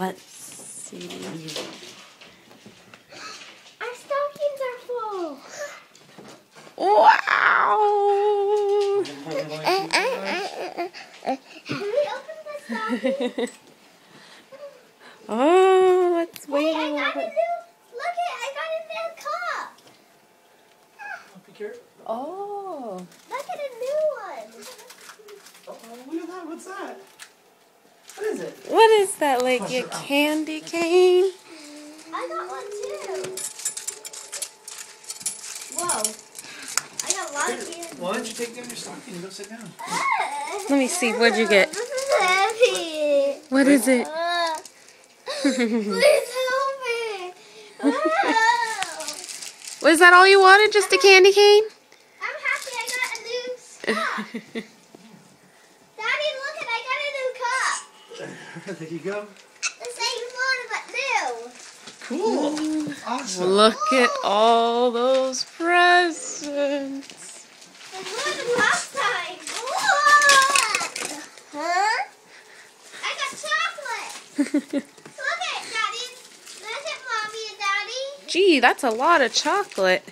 Let's see. Our stockings are full. Wow! Can we open the stocking? oh, let's Hey, wait I a got a new. Look it, I got a new cup. Be careful. Oh. Look at a new one. Oh, look at that. What's that? What is it? What is that, like Flush a candy cane? I got one too. Whoa. I got a lot of candy. Why don't you take down your stocking and go sit down? Let me see, what'd you get? This is heavy. What is it? Please help me. Wow. Was that all you wanted? Just a candy cane? I'm happy I got a new cup. Daddy, look it, I got a new cup. there you go. The same one, but new. Cool. Awesome. Look at all those presents. It's more than last time. What? Huh? I got chocolate. Look at it, Daddy. Look at Mommy and Daddy. Gee, that's a lot of chocolate.